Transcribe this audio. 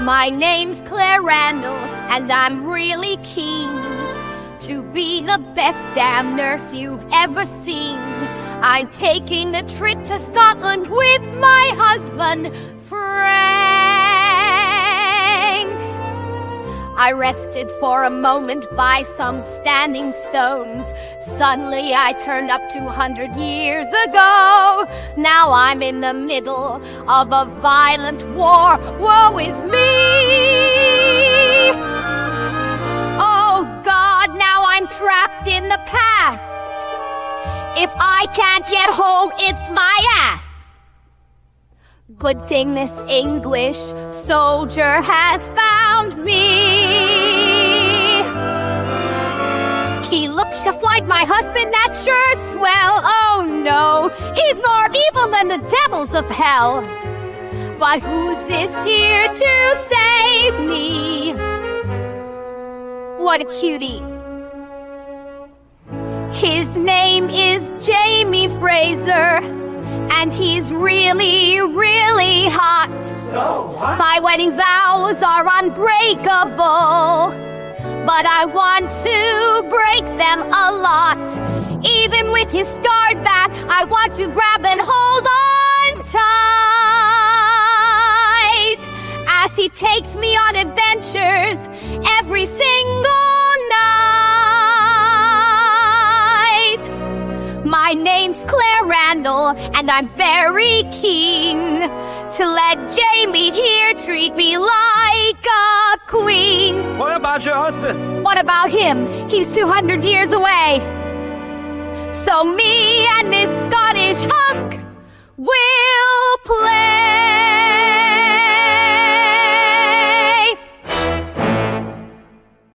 My name's Claire Randall, and I'm really keen to be the best damn nurse you've ever seen. I'm taking a trip to Scotland with my husband, I rested for a moment by some standing stones. Suddenly I turned up 200 years ago. Now I'm in the middle of a violent war. Woe is me! Oh God, now I'm trapped in the past. If I can't get home, it's my ass. Good thing this English soldier has found me. He looks just like my husband, that sure swell. Oh no, he's more evil than the devils of hell. But who's this here to save me? What a cutie. His name is Jamie Fraser, and he's really, really hot. So what? My wedding vows are unbreakable, but I want to break them a lot. Even with his scarred back, I want to grab and hold on tight as he takes me on adventures My name's Claire Randall, and I'm very keen to let Jamie here treat me like a queen. What about your husband? What about him? He's 200 years away. So me and this Scottish hunk will